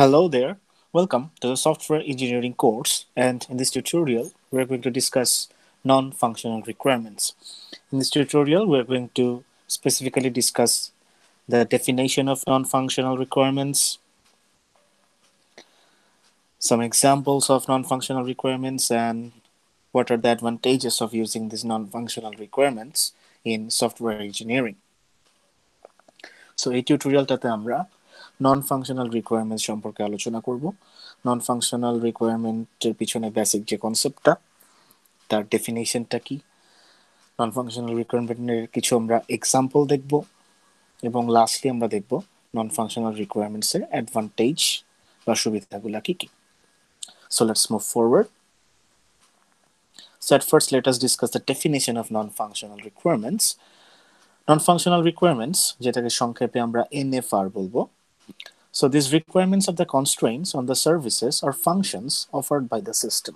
Hello there, welcome to the software engineering course and in this tutorial we're going to discuss non-functional requirements. In this tutorial we're going to specifically discuss the definition of non-functional requirements, some examples of non-functional requirements and what are the advantages of using these non-functional requirements in software engineering. So এই টিউটোরিয়ালটাতে আমরা নন functional requirement সম্পর্কে আলোচনা করব non functional রিকোয়ারমেন্টের পিছনে basic যে কনসেপ্টটা তার ডেফিনেশনটা কি নন ফাংশনাল রিকোয়ারমেন্টের কিছু আমরা এক্সাম্পল দেখব এবং লাস্টলি আমরা দেখব নন ফাংশনাল রিকোয়ারমেন্টসের অ্যাডভান্টেজ বা সুবিধাগুলো কি কি so let's move forward So at first, let us discuss the definition of non-functional requirements. Non-functional requirements, যেটাকে সংক্ষেপে আমরা NFR বলব. So these requirements of the constraints on the services or functions offered by the system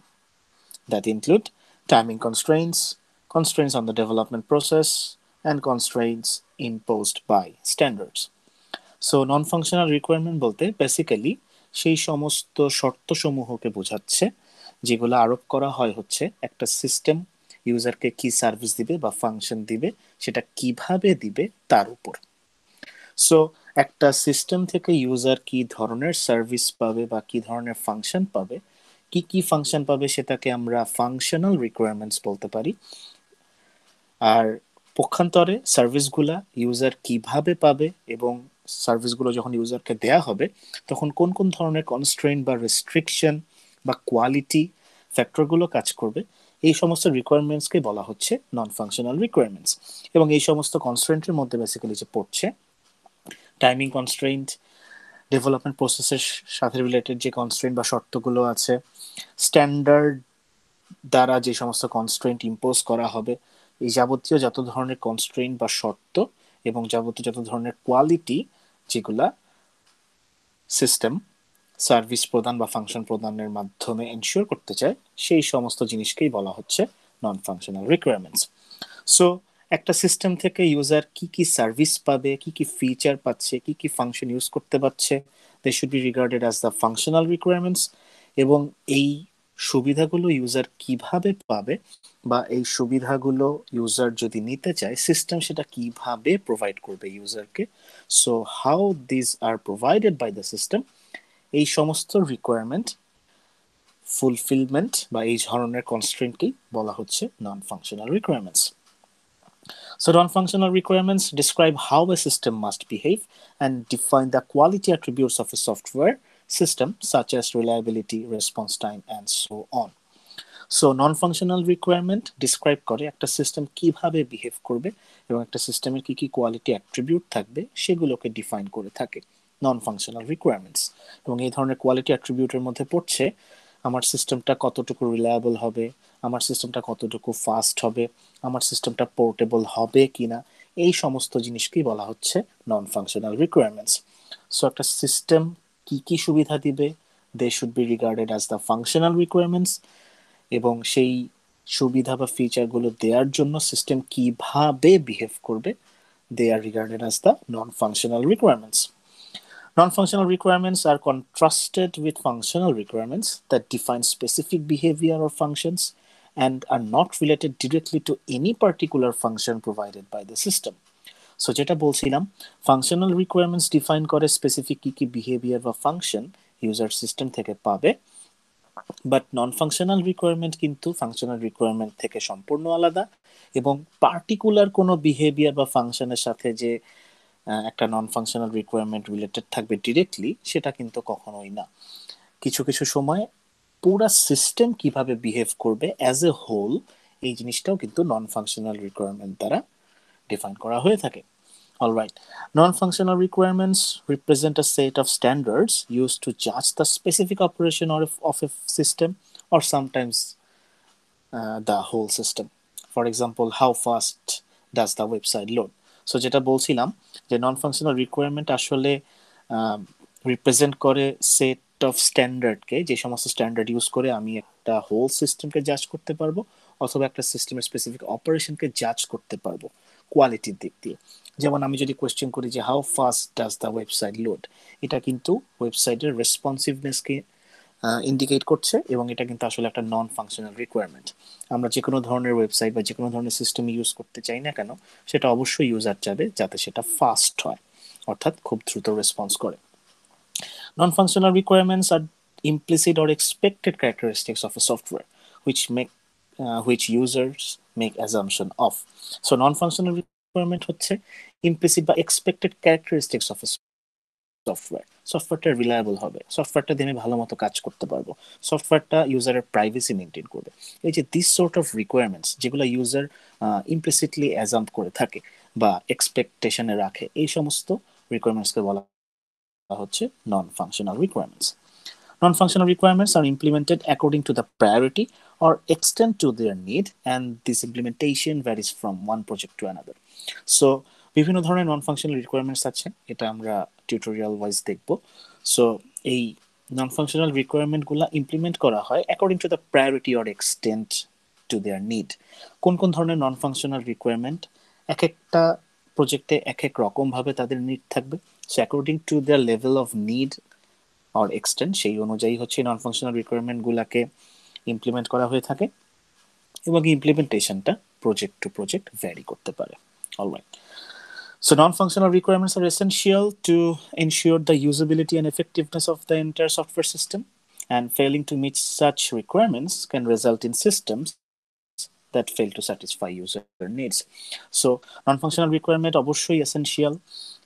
that include timing constraints, constraints on the development process, and constraints imposed by standards. So non-functional requirement বলতে basically সেই সমস্ত শর্তসমূহকে বোঝাচ্ছে যেগুলো আরোপ করা হয় হচ্ছে একটা সিস্টেম ইউজারকে কি সার্ভিস দিবে বা ফাংশন দিবে সেটা কীভাবে দিবে তার উপর সো একটা সিস্টেম থেকে ইউজার কি ধরনের সার্ভিস পাবে বা কি ধরনের ফাংশন পাবে, কি কি ফাংশন পাবে সেটাকে আমরা ফাংশনাল রিকোয়ারমেন্টস বলতে পারি। আর পক্ষান্তরে সার্ভিসগুলা ইউজার কীভাবে পাবে এবং সার্ভিসগুলো যখন ইউজারকে দেয়া হবে, তখন কোন কোন ধরনের কনস্ট্রেন্ট বা রেস্ট্রিকশন বা কোয়ালিটি ফ্যাক্টরগুলো কাজ করবে, এই সমস্ত রিকোয়ারমেন্টসকে বলা হচ্ছে নন ফাংশনাল রিকোয়ারমেন্টস এবং এই সমস্ত কনস্ট্রেন্টের মধ্যে বেসিক্যালি যে পড়ছে টাইমিং কনস্ট্রেন্ট ডেভেলপমেন্ট প্রসেসের সাথে রিলেটেড যে কনস্ট্রেন্ট বা শর্তগুলো আছে স্ট্যান্ডার্ড দ্বারা যে সমস্ত কনস্ট্রেন্ট ইম্পোজ করা হবে, এই যাবতীয় যত ধরনের কনস্ট্রেন্ট বা শর্ত এবং যাবতীয় যত ধরনের কোয়ালিটি যেগুলা সিস্টেম সার্ভিস প্রদান বা ফাংশন প্রদানের মাধ্যমে এনশিওর করতে চায়, সেই সমস্ত জিনিসকেই বলা হচ্ছে নন ফাংশনাল রিকোয়ারমেন্টস সো একটা সিস্টেম থেকে ইউজার কি কি সার্ভিস পাবে, কি কি ফিচার পাচ্ছে, কি কি ফাংশন ইউজ করতে পারছে they should be regarded as the functional requirements এবং এই সুবিধাগুলো ইউজার কীভাবে পাবে বা এই সুবিধাগুলো ইউজার যদি নিতে চায় সিস্টেম সেটা কীভাবে প্রোভাইড করবে ইউজারকে so how this are provided by the system এই সমস্ত রিকোয়ারমেন্ট ফুলফিলমেন্ট বা এই ধরনের কনস্ট্রেন্টকেই বলা হচ্ছে non functional requirements So non-functional requirements describe how a system must behave and define the quality attributes of a software system such as reliability, response time and so on. So non functional requirement describe করে একটা system কীভাবে behave করবে এবং একটা সিস্টেমের কি কি quality attribute থাকবে সেগুলোকে ডিফাইন করে থাকে নন ফাংশনাল রিকোয়ারমেন্টস এবং এই ধরনের কোয়ালিটি অ্যাট্রিবিউটের মধ্যে পড়ছে আমার সিস্টেমটা কতটুকু রিলায়েবল হবে? আমার সিস্টেমটা কতটুকু ফাস্ট হবে? আমার সিস্টেমটা পোর্টেবল হবে কিনা? এই সমস্ত জিনিসকেই বলা হচ্ছে নন ফাংশনাল রিকোয়ারমেন্টস সো একটা সিস্টেম কি কি সুবিধা দিবে? They should be regarded as the functional requirements এবং সেই সুবিধা বা ফিচারগুলো দেওয়ার জন্য সিস্টেম কীভাবে বিহেভ করবে? They are regarded as the non functional requirements Non-functional requirements are contrasted with functional requirements that define specific behavior or functions and are not related directly to any particular function provided by the system. So যেটা বলছিলাম functional requirements define করে specific কি কি behaviour বা function user system থেকে পাবে but non functional requirement কিন্তু functional requirement থেকে সম্পূর্ণ আলাদা এবং পার্টিকুলার কোনো বিহেভিয়ার বা ফাংশনের সাথে যে একটা নন ফাংশনাল রিকোয়ারমেন্ট রিলেটেড থাকবে ডিরেক্টলি সেটা কিন্তু কখনোই না। কিছু কিছু সময় পুরা সিস্টেম কীভাবে বিহেভ করবে অ্যাজ এ হোল এই জিনিসটাও কিন্তু নন ফাংশনাল রিকোয়ারমেন্ট দ্বারা ডিফাইন করা হয়ে থাকে। Alright non functional requirements represent a set of standards use to জাজ the specific operation of a system or sometimes the whole system for example how fast does the website load so যেটা বলছিলাম যে non functional requirement আসলে represent করে set of স্ট্যান্ডার্ডকে যে সমস্ত standard use করে আমি একটা হোল সিস্টেমকে জাজ করতে পারব, অথবা একটা সিস্টেমের স্পেসিফিক অপারেশনকে জাজ করতে পারব কোয়ালিটির দিক দিয়ে। যেমন আমি যদি কোয়েশ্চেন করি যে how fast does the website load এটা কিন্তু ওয়েবসাইটের রেসপন্সিভনেসকে ইন্ডিকেট করছে এবং এটা কিন্তু আসলে একটা নন ফাংশনাল রিকোয়ারমেন্ট আমরা যে কোনো ধরনের ওয়েবসাইট বা যে কোনো ধরনের সিস্টেম ইউজ করতে চাই না কেন, সেটা অবশ্যই ইউজার যাবে যাতে সেটা ফাস্ট হয়, অর্থাৎ খুব দ্রুত রেসপন্স করে। Non functional requirements are implicit or expected characteristics of a software which make which users make assumption of so non functional requirement হচ্ছে ইমপ্লিসিড বা expected characteristics of a software সফটওয়্যারটা রিলায়েবল হবে। সফটওয়্যারটা দিয়ে আমি ভালো মতো কাজ করতে পারব। সফটওয়্যারটা ইউজারের প্রাইভেসি মেনটেন করবে। এই যে দিস সর্ট অফ রিকোয়ারমেন্টস যেগুলো ইউজার ইমপ্লিসিটলি অ্যাজাম্প করে থাকে বা এক্সপেকটেশনে রাখে এই সমস্ত রিকোয়ারমেন্টসকে বলা হচ্ছে non functional requirements non functional requirements are implemented according to the priority or extent to their need, and this implementation varies from one project to another. So, বিভিন্ন ধরনের নন ফাংশনাল রিকোয়ারমেন্টস আছে, এটা আমরা টিউটোরিয়াল ওয়াইজ দেখব। So এই non functional রিকোয়ারমেন্টগুলো implement করা হয় according to the priority or extent to their need কোন কোন ধরনের নন ফাংশনাল রিকোয়ারমেন্ট এক একটা প্রজেক্টে এক এক রকমভাবে তাদের নিড থাকবে। So according to their level of need or extent সেই অনুযায়ী হচ্ছে নন ফাংশনাল রিকোয়ারমেন্টগুলোকে ইমপ্লিমেন্ট করা হয়ে থাকে এবং ইমপ্লিমেন্টেশনটা প্রজেক্ট টু প্রজেক্ট ভ্যারি করতে পারে। Alright So non-functional requirements are essential to ensure the usability and effectiveness of the entire software system. And failing to meet such requirements can result in systems that fail to satisfy user needs. So non-functional requirement অবশ্যই essential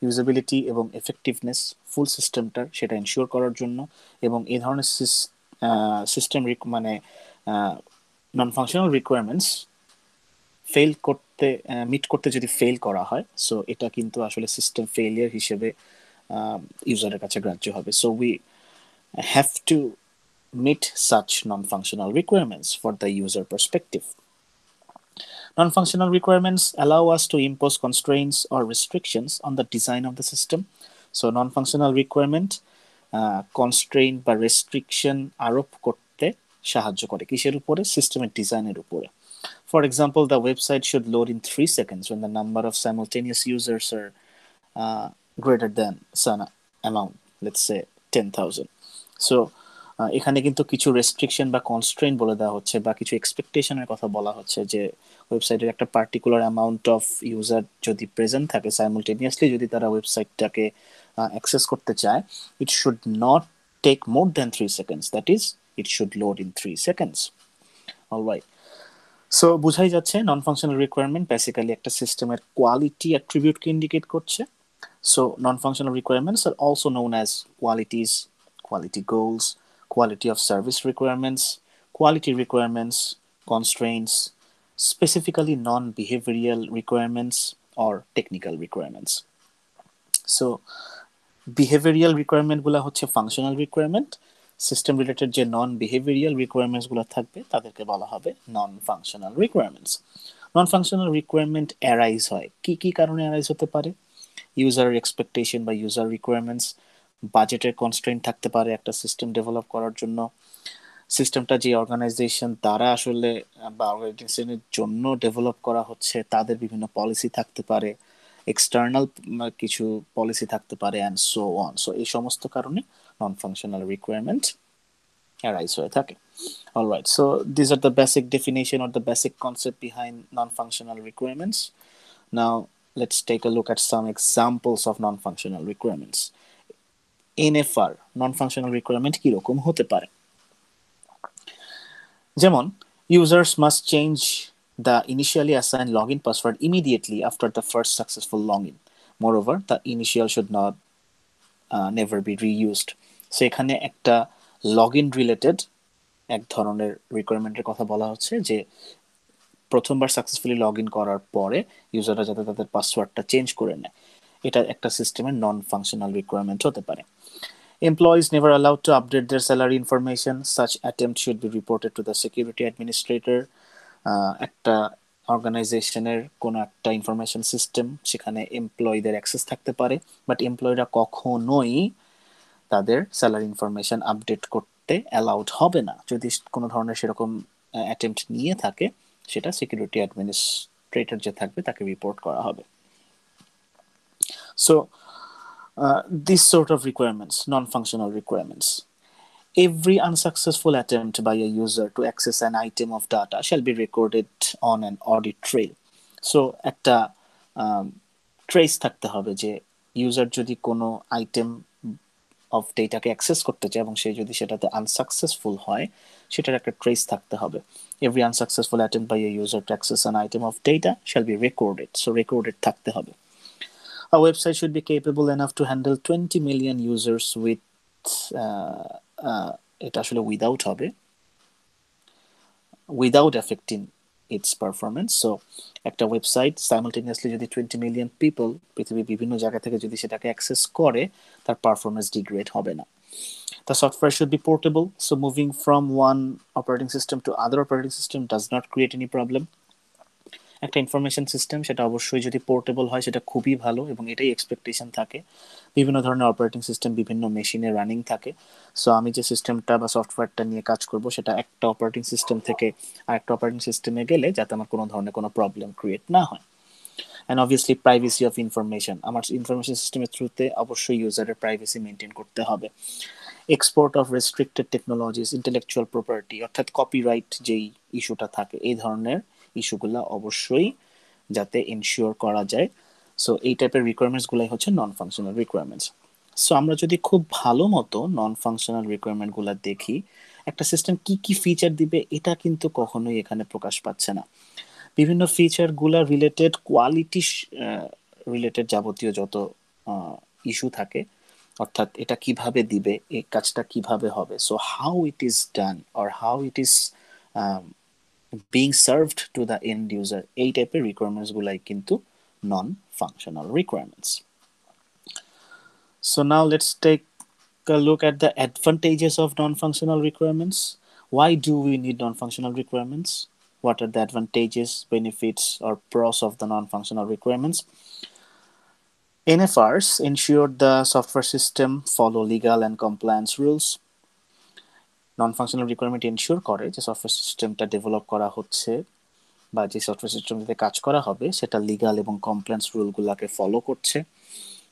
usability এবং effectiveness ফুল সিস্টেমটার সেটা ensure করার জন্য এবং এই ধরনের system মানে non functional requirements fail করতে করতে মিট করতে যদি ফেল করা হয় সো এটা কিন্তু আসলে সিস্টেম ফেলিয়ার হিসেবে ইউজারের কাছে গ্রাহ্য হবে। So we have to meet such non functional requirements for the user perspective non functional requirements allow us to impose constraints or restrictions on the design of the system so non functional requirement constraint বা restriction আরোপ করতে সাহায্য করে কিসের উপরে? সিস্টেমের ডিজাইনের উপরে। For example, the website should load in three seconds when the number of simultaneous users are uh, greater than some amount, let's say 10,000. So, এখানে কিন্তু কিছু রেস্ট্রিকশন বা কনস্ট্রেন বলে দেওয়া হচ্ছে বা কিছু এক্সপেকটেশনের কথা বলা হচ্ছে যে ওয়েবসাইটের একটা পার্টিকুলার অ্যামাউন্ট অফ ইউজার যদি প্রেজেন্ট থাকে সাইমultaneously যদি তারা ওয়েবসাইটটাকে অ্যাক্সেস করতে চায় it should not take more than three seconds that is it should load in three seconds alright so বোঝাই যাচ্ছে নন ফাংশনাল রিকোয়ারমেন্ট বেসিক্যালি একটা সিস্টেমের কোয়ালিটি অ্যাট্রিবিউট কে ইন্ডিকেট করছে। So non functional requirements are also known as qualities quality goals quality of service requirements quality requirements constraints specifically non behavioural requirements or technical requirements so behavioural রিকোয়ারমেন্টগুলো হচ্ছে functional requirement system related যে non-behavioral requirements গুলো থাকবে, তাদেরকে বলা হবে non-functional requirements. Non-functional requirement arise হয়। কি কি কারণে arise হতে পারে? User expectation বা user requirements বাজেটের কনস্ট্রেন্ট থাকতে পারে একটা সিস্টেম ডেভেলপ করার জন্য। সিস্টেমটা যে অর্গানাইজেশন তারা আসলে, বা অর্গানাইজেশনের জন্য ডেভেলপ করা হচ্ছে, তাদের বিভিন্ন পলিসি থাকতে পারে। এক্সটার্নাল কিছু পলিসি থাকতে পারে অ্যান্ড সো অন সো এই সমস্ত কারণে নন ফাংশনাল রিকোয়ারমেন্ট অ্যারাইজ হয়ে থাকে All right, so these are the basic definition or the basic concept behind non-functional requirements. Now, let's take a look at some examples of non-functional requirements. NFR non functional requirement কিরকম হতে পারে যেমন users must change the initially assign log in password immediately after the first successful log in moreover the initial should not never be reused So এখানে একটা log in related এক ধরনের রিকোয়ারমেন্টের কথা বলা হচ্ছে যে প্রথমবার সাকসেসফুলি লগ ইন করার পরে ইউজাররা যাতে তাদের পাসওয়ার্ডটা চেঞ্জ করে নেয় এটা একটা সিস্টেমের নন ফাংশনাল রিকোয়ারমেন্ট হতে পারে Employees never allowed to update their salary information. Such attempt should be reported to the security administrator. একটা অর্গানাইজেশনের কোনো একটা ইনফরমেশন সিস্টেম সেখানে এমপ্লয়ীদের অ্যাক্সেস থাকতে পারে বাট এমপ্লয়িরা কখনোই তাদের স্যালারি ইনফরমেশন আপডেট করতে অ্যালাউড হবে না। যদি কোনো ধরনের সেরকম অ্যাটেম্প্ট নিয়ে থাকে, সেটা সিকিউরিটি অ্যাডমিনিস্ট্রেটর যে থাকবে, তাকে রিপোর্ট করা হবে। So this sort of requirements non functional requirements every unsuccessful attempt by a user to access an item of data shall be recorded on an audit trail so একটা trace থাকতে হবে যে user যদি কোনো item of ডেটাকে access করতে চায় এবং সে যদি সেটাতে আনসাকসেসফুল হয় সেটার একটা ট্রেস থাকতে হবে। Every unsuccessful attempt by a user to access an item of data shall be recorded so recorded থাকতে হবে। A website should be capable enough to handle 20 million users with uh, uh, এটা আসলে without হবে। Without affecting its performance so একটা website simultaneously যদি twenty million people পৃথিবীর বিভিন্ন জায়গা থেকে যদি সেটাকে অ্যাক্সেস করে তার পারফরমেন্স ডিগ্রেড হবে না The software should be portable, so moving from one operating system to other operating system does not create any problem. একটা ইনফরমেশন সিস্টেম সেটা অবশ্যই যদি পোর্টেবল হয়, সেটা খুবই ভালো এবং এটাই এক্সপেকটেশন থাকে। বিভিন্ন ধরনের অপারেটিং সিস্টেম বিভিন্ন মেশিনে রানিং থাকে। সো আমি যে সিস্টেমটা বা সফটওয়্যারটা নিয়ে কাজ করব, সেটা একটা অপারেটিং সিস্টেম থেকে আরেকটা অপারেটিং সিস্টেমে গেলে যাতে আমার কোনো ধরনের কোনো প্রবলেম ক্রিয়েট না হয়। And obviously privacy of information আমার ইনফরমেশন সিস্টেমের থ্রুতে অবশ্যই ইউজারের প্রাইভেসি মেনটেন করতে হবে। Export of restricted technologies intellectual property অর্থাৎ কপিরাইট যেই ইস্যুটা থাকে, এই ধরনের ইস্যুগুলো অবশ্যই যাতে ইনশিওর করা যায়। সো এই টাইপের রিকোয়ারমেন্টসগুলাই হচ্ছে নন ফাংশনাল রিকোয়ারমেন্টস সো আমরা যদি খুব ভালো মতো নন ফাংশনাল রিকোয়ারমেন্টগুলো দেখি, একটা সিস্টেম কি কি ফিচার দিবে এটা কিন্তু কখনোই এখানে প্রকাশ পাচ্ছে না। বিভিন্ন ফিচারগুলো রিলেটেড কোয়ালিটি রিলেটেড যাবতীয় যত ইস্যু থাকে, অর্থাৎ এটা কীভাবে দিবে, এই কাজটা কীভাবে হবে। So how it is done or how it is being served to the end user এই টাইপের রিকোয়ারমেন্টস গুলাই কিন্তু non functional requirements so now let's take a look at the advantages of non-functional requirements why do we need non-functional requirements what are the advantages benefits or pros of the non-functional requirements nfrs ensure the software system follow legal and compliance rules Non functional requirement ensure করে যে software সিস্টেমটা develop করা হচ্ছে বা যে software সিস্টেমটাতে কাজ করা হবে, সেটা লিগাল এবং কমপ্লেন্স রুলগুলোকে ফলো করছে।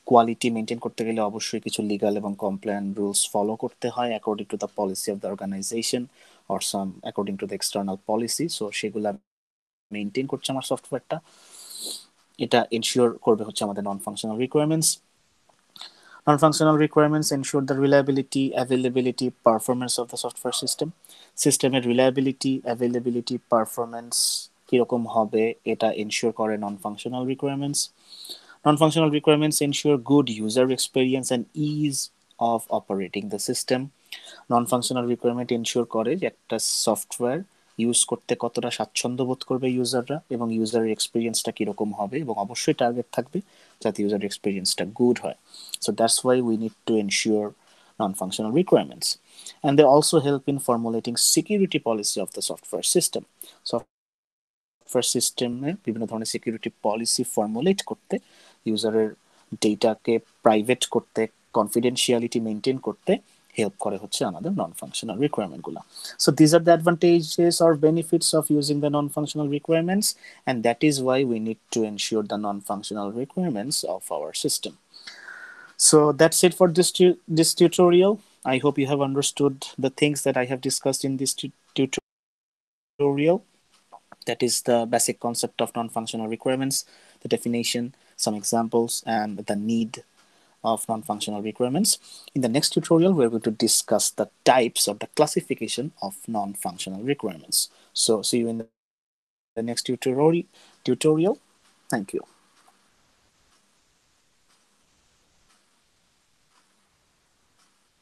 কোয়ালিটি মেনটেন করতে গেলে অবশ্যই কিছু লিগাল এবং কমপ্লেন রুলস ফলো করতে হয় according to the policy of the organization or some according to the external policy so সেগুলো মেনটেন করছে আমার সফটওয়্যারটা এটা এনশিওর করবে হচ্ছে আমাদের non functional requirements Non-functional requirements ensure the reliability, availability, performance of the software system. সিস্টেমের reliability availability performance কীরকম হবে এটা এনশিওর করে non functional requirements non functional requirements ensure good user experience and ease of operating the system non functional requirement ensure করে যে একটা software use করতে কতটা স্বাচ্ছন্দ্য বোধ করবে ইউজাররা এবং ইউজারের এক্সপিরিয়েন্সটা কীরকম হবে এবং অবশ্যই টার্গেট থাকবে যাতে ইউজার এক্সপিরিয়েন্সটা গুড হয়। So that's why we need to ensure non functional requirements and they also help in formulating security policy of the software system software সিস্টেমে বিভিন্ন ধরনের সিকিউরিটি পলিসি ফর্মুলেট করতে ইউজারের ডেটাকে প্রাইভেট করতে কনফিডেন্সিয়ালিটি মেনটেন করতে হেল্প করে হচ্ছে আমাদের non functional রিকোয়ারমেন্টগুলো so these are the advantages or benefits of using the non functional requirements and that is why we need to ensure the non functional requirements of our system So that's it for this, tu this tutorial. I hope you have understood the things that I have discussed in this tu tutorial. That is the basic concept of non-functional requirements, the definition, some examples, and the need of non-functional requirements. In the next tutorial, we're going to discuss the types or the classification of non-functional requirements. So see you in the next tutorial. tutorial. Thank you.